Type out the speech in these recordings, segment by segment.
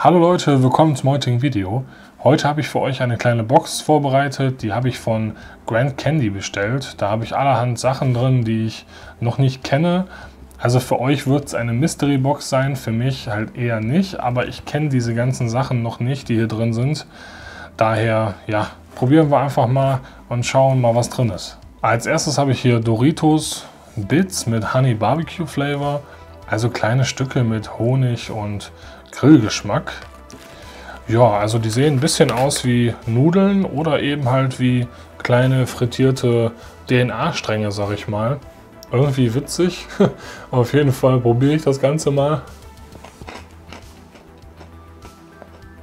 Hallo Leute, willkommen zum heutigen Video. Heute habe ich für euch eine kleine Box vorbereitet, die habe ich von Grand Candy bestellt. Da habe ich allerhand Sachen drin, die ich noch nicht kenne. Also für euch wird es eine Mystery Box sein, für mich halt eher nicht, aber ich kenne diese ganzen Sachen noch nicht, die hier drin sind. Daher, ja, probieren wir einfach mal und schauen mal, was drin ist. Als erstes habe ich hier Doritos Bits mit Honey Barbecue Flavor, also kleine Stücke mit Honig und Grillgeschmack. Ja, also die sehen ein bisschen aus wie Nudeln oder eben halt wie kleine frittierte DNA-Stränge, sag ich mal. Irgendwie witzig. Auf jeden Fall probiere ich das Ganze mal.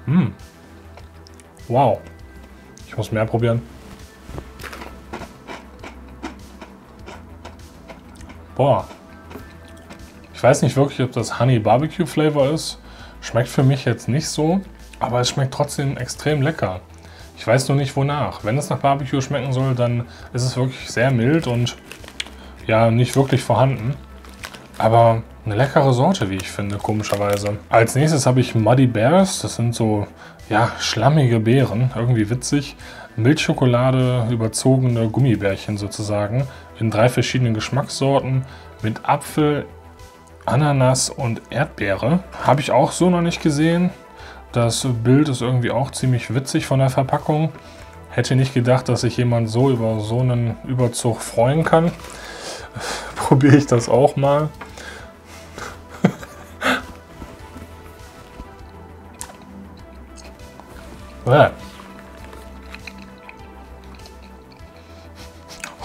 Hm. Wow. Ich muss mehr probieren. Boah. Ich weiß nicht wirklich, ob das Honey Barbecue Flavor ist. Schmeckt für mich jetzt nicht so, aber es schmeckt trotzdem extrem lecker. Ich weiß nur nicht wonach. Wenn es nach Barbecue schmecken soll, dann ist es wirklich sehr mild und ja, nicht wirklich vorhanden. Aber eine leckere Sorte, wie ich finde, komischerweise. Als nächstes habe ich Muddy Bears. Das sind so, ja, schlammige Beeren. Irgendwie witzig. Milchschokolade überzogene Gummibärchen sozusagen. In drei verschiedenen Geschmackssorten. Mit Apfel, Ananas und Erdbeere. Habe ich auch so noch nicht gesehen. Das Bild ist irgendwie auch ziemlich witzig von der Verpackung. Hätte nicht gedacht, dass sich jemand so über so einen Überzug freuen kann. Probiere ich das auch mal.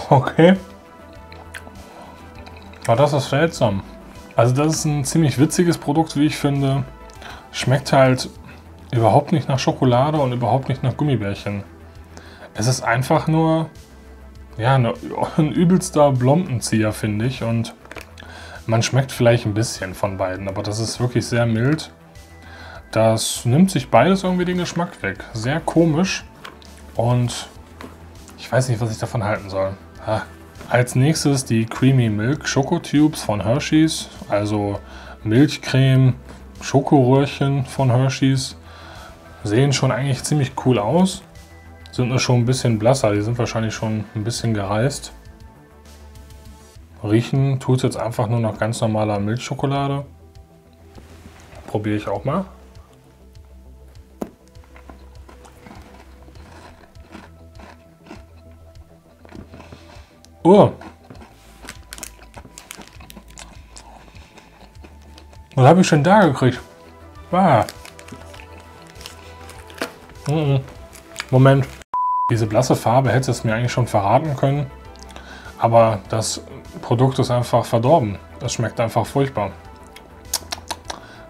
Okay. Aber das ist seltsam. Also das ist ein ziemlich witziges Produkt, wie ich finde. Schmeckt halt überhaupt nicht nach Schokolade und überhaupt nicht nach Gummibärchen. Es ist einfach nur ja, ein übelster Blombenzieher, finde ich. Und man schmeckt vielleicht ein bisschen von beiden, aber das ist wirklich sehr mild. Das nimmt sich beides irgendwie den Geschmack weg. Sehr komisch und ich weiß nicht, was ich davon halten soll. Ah, als nächstes die Creamy Milk Schoko Tubes von Hershey's, also Milchcreme, Schokoröhrchen von Hershey's. Sehen schon eigentlich ziemlich cool aus, sind nur schon ein bisschen blasser, die sind wahrscheinlich schon ein bisschen gereist. Riechen tut es jetzt einfach nur nach ganz normaler Milchschokolade. Probiere ich auch mal. Oh. Was habe ich schon da gekriegt? Ah. Moment. Diese blasse Farbe hätte es mir eigentlich schon verraten können. Aber das Produkt ist einfach verdorben. Das schmeckt einfach furchtbar.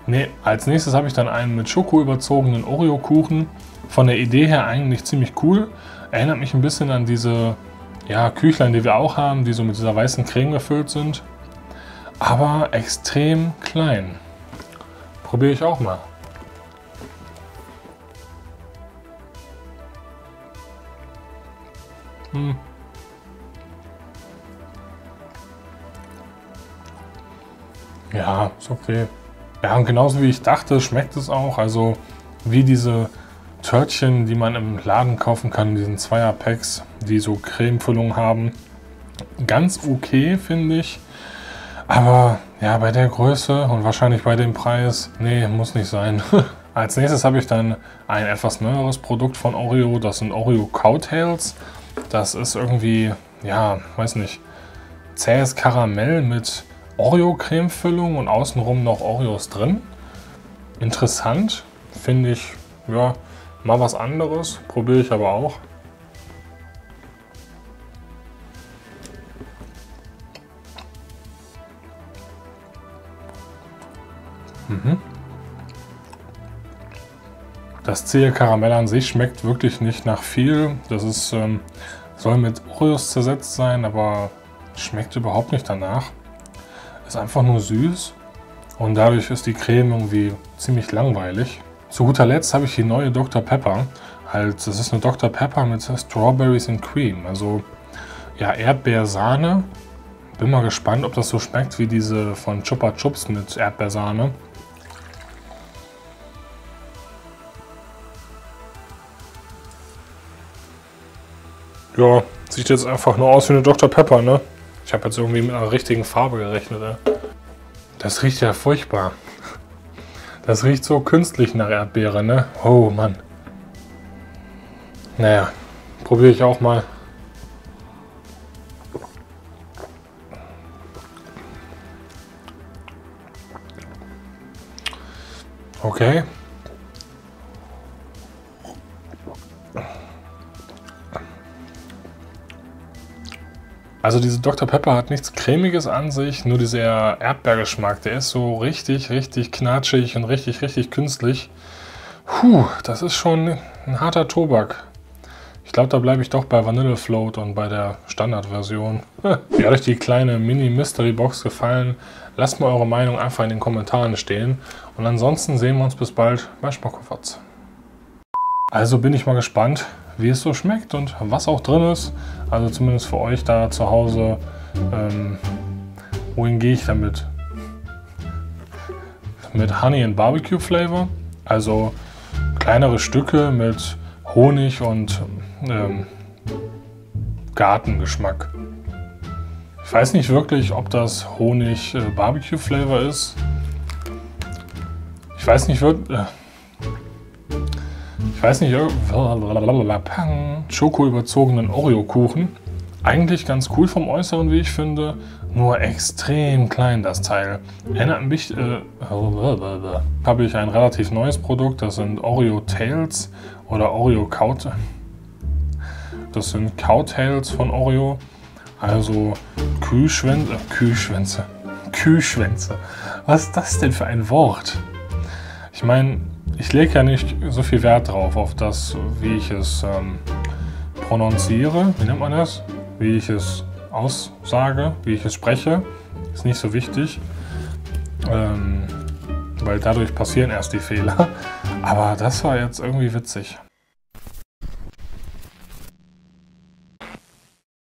Ne, als nächstes habe ich dann einen mit Schoko überzogenen Oreo-Kuchen. Von der Idee her eigentlich ziemlich cool. Erinnert mich ein bisschen an diese ja, Küchlein, die wir auch haben, die so mit dieser weißen Creme gefüllt sind. Aber extrem klein. Probiere ich auch mal. Hm. Ja, ist okay. Ja, und genauso wie ich dachte, schmeckt es auch. Also wie diese Törtchen, die man im Laden kaufen kann, diesen Zweierpacks, die so Cremefüllung haben. Ganz okay, finde ich. Aber ja, bei der Größe und wahrscheinlich bei dem Preis, nee, muss nicht sein. Als nächstes habe ich dann ein etwas neueres Produkt von Oreo. Das sind Oreo Cowtails. Das ist irgendwie, ja, weiß nicht, zähes Karamell mit Oreo-Cremefüllung und außenrum noch Oreos drin. Interessant, finde ich, ja, Mal was anderes, probiere ich aber auch. Mhm. Das zähe Karamell an sich schmeckt wirklich nicht nach viel. Das ist, ähm, soll mit Oreos zersetzt sein, aber schmeckt überhaupt nicht danach. Ist einfach nur süß und dadurch ist die Creme irgendwie ziemlich langweilig. Zu guter Letzt habe ich die neue Dr. Pepper. Als, das ist eine Dr. Pepper mit Strawberries and Cream. Also ja, Erdbeersahne. Bin mal gespannt, ob das so schmeckt wie diese von Chupa Chups mit Erdbeersahne. Ja, sieht jetzt einfach nur aus wie eine Dr. Pepper, ne? Ich habe jetzt irgendwie mit einer richtigen Farbe gerechnet, ne? Das riecht ja furchtbar. Das riecht so künstlich nach Erdbeere, ne? Oh Mann. Naja, probiere ich auch mal. Okay. Also diese Dr. Pepper hat nichts Cremiges an sich, nur dieser Erdbeergeschmack, der ist so richtig, richtig knatschig und richtig, richtig künstlich. Puh, das ist schon ein harter Tobak. Ich glaube, da bleibe ich doch bei Vanille Float und bei der Standardversion. Wie hat euch die kleine Mini-Mystery-Box gefallen? Lasst mal eure Meinung einfach in den Kommentaren stehen. Und ansonsten sehen wir uns bis bald bei Schmockofatz. Also bin ich mal gespannt, wie es so schmeckt und was auch drin ist. Also zumindest für euch da zu Hause. Ähm, wohin gehe ich damit? Mit Honey and Barbecue Flavor. Also kleinere Stücke mit Honig und ähm, Gartengeschmack. Ich weiß nicht wirklich, ob das Honig äh, ist. Ich weiß nicht wirklich. Äh, ich weiß nicht, Schoko überzogenen Oreo-Kuchen. Eigentlich ganz cool vom Äußeren, wie ich finde, nur extrem klein das Teil. Erinnert mich, äh, habe ich ein relativ neues Produkt, das sind Oreo Tails oder Oreo Kaut. Das sind Cowtails von Oreo, also Kühlschwänze, Kühlschwänze, Kühlschwänze. Was ist das denn für ein Wort? Ich meine, ich lege ja nicht so viel Wert drauf, auf das, wie ich es ähm, prononziere, wie nennt man das? Wie ich es aussage, wie ich es spreche, ist nicht so wichtig, ähm, weil dadurch passieren erst die Fehler. Aber das war jetzt irgendwie witzig.